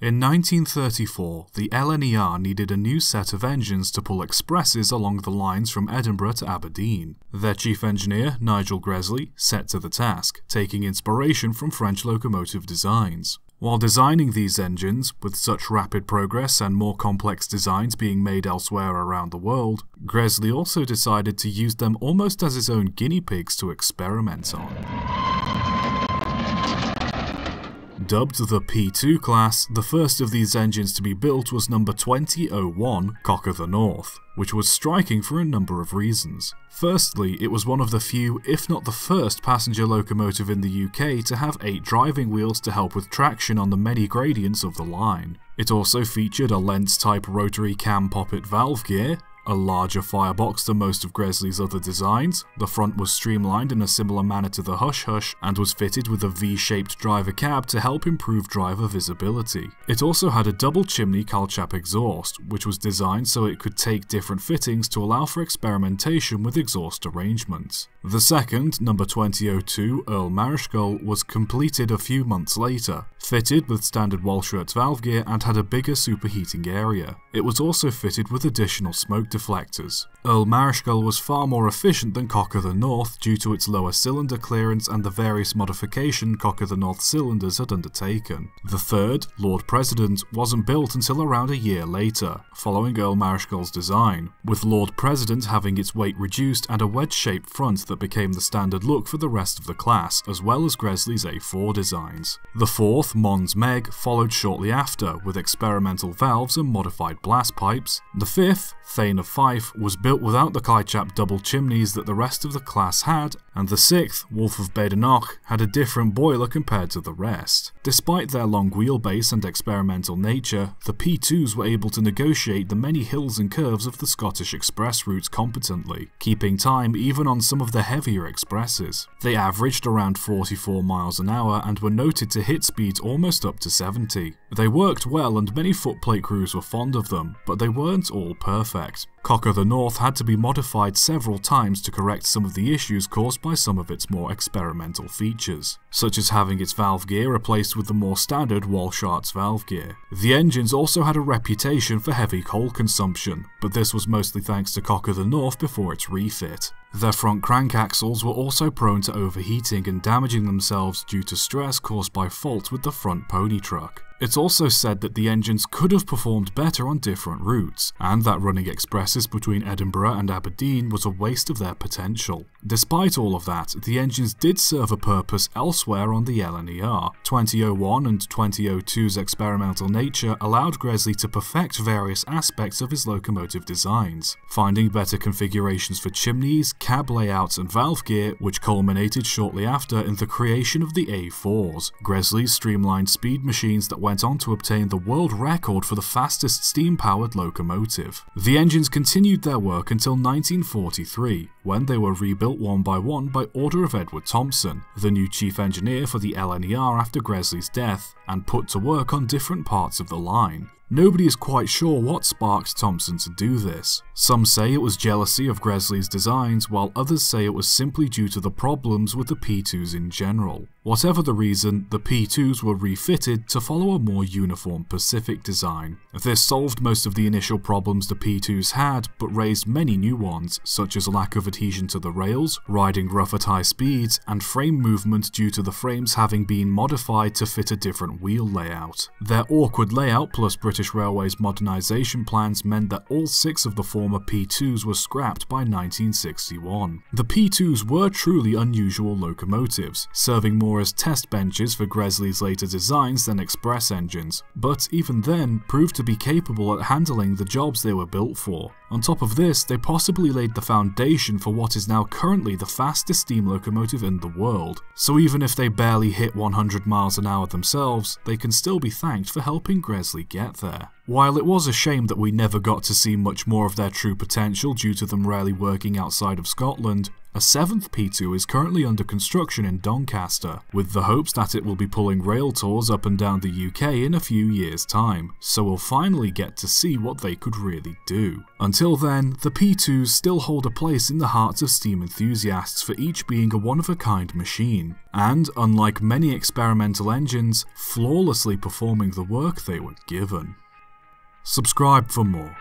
In 1934, the LNER needed a new set of engines to pull expresses along the lines from Edinburgh to Aberdeen. Their chief engineer, Nigel Gresley, set to the task, taking inspiration from French locomotive designs. While designing these engines, with such rapid progress and more complex designs being made elsewhere around the world, Gresley also decided to use them almost as his own guinea pigs to experiment on. Dubbed the P2 class, the first of these engines to be built was number 2001 Cock of the North, which was striking for a number of reasons. Firstly, it was one of the few, if not the first, passenger locomotive in the UK to have eight driving wheels to help with traction on the many gradients of the line. It also featured a Lentz-type rotary cam poppet valve gear, a larger firebox than most of Gresley's other designs, the front was streamlined in a similar manner to the Hush Hush and was fitted with a V-shaped driver cab to help improve driver visibility. It also had a double chimney Kylchap exhaust, which was designed so it could take different fittings to allow for experimentation with exhaust arrangements. The second, number 2002 Earl Marischal, was completed a few months later, fitted with standard Walschaerts valve gear and had a bigger superheating area. It was also fitted with additional smoke deflectors. Earl Marischal was far more efficient than Cock o' the North due to its lower cylinder clearance and the various modification Cock o' the North cylinders had undertaken. The third, Lord President, wasn't built until around a year later, following Earl Marischal's design, with Lord President having its weight reduced and a wedge-shaped front that became the standard look for the rest of the class, as well as Gresley's A4 designs. The fourth, Mons Meg, followed shortly after, with experimental valves and modified blast pipes. The fifth, Thane of Fife, was built without the Kylchap double chimneys that the rest of the class had, and the sixth, Wolf of Badenoch, had a different boiler compared to the rest. Despite their long wheelbase and experimental nature, the P2s were able to negotiate the many hills and curves of the Scottish express routes competently, keeping time even on some of the heavier expresses. They averaged around 44 miles an hour and were noted to hit speeds almost up to 70. They worked well and many footplate crews were fond of them, but they weren't all perfect. Cock of the North had to be modified several times to correct some of the issues caused by some of its more experimental features, such as having its valve gear replaced with the more standard Walschaerts valve gear. The engines also had a reputation for heavy coal consumption, but this was mostly thanks to Cock of the North before its refit. Their front crank axles were also prone to overheating and damaging themselves due to stress caused by faults with the front pony truck. It's also said that the engines could have performed better on different routes, and that running expresses between Edinburgh and Aberdeen was a waste of their potential. Despite all of that, the engines did serve a purpose elsewhere on the LNER. 2001 and 2002's experimental nature allowed Gresley to perfect various aspects of his locomotive designs, finding better configurations for chimneys, cab layouts and valve gear, which culminated shortly after in the creation of the A4s, Gresley's streamlined speed machines that went on to obtain the world record for the fastest steam-powered locomotive. The engines continued their work until 1943, when they were rebuilt one by one by order of Edward Thompson, the new chief engineer for the LNER after Gresley's death, and put to work on different parts of the line. Nobody is quite sure what sparked Thompson to do this. Some say it was jealousy of Gresley's designs, while others say it was simply due to the problems with the P2s in general. Whatever the reason, the P2s were refitted to follow a more uniform Pacific design. This solved most of the initial problems the P2s had, but raised many new ones, such as lack of adhesion to the rails, riding rough at high speeds, and frame movement due to the frames having been modified to fit a different wheel layout. Their awkward layout plus British Railways modernisation plans meant that all six of the former P2s were scrapped by 1961. The P2s were truly unusual locomotives, serving more as test benches for Gresley's later designs than express engines, but even then proved to be capable at handling the jobs they were built for. On top of this, they possibly laid the foundation for what is now currently the fastest steam locomotive in the world, so even if they barely hit 100 miles an hour themselves, they can still be thanked for helping Gresley get there. While it was a shame that we never got to see much more of their true potential due to them rarely working outside of Scotland, A seventh P2 is currently under construction in Doncaster, with the hopes that it will be pulling rail tours up and down the UK in a few years' time, so we'll finally get to see what they could really do. Until then, the P2s still hold a place in the hearts of Steam enthusiasts for each being a one-of-a-kind machine, and, unlike many experimental engines, flawlessly performing the work they were given. Subscribe for more.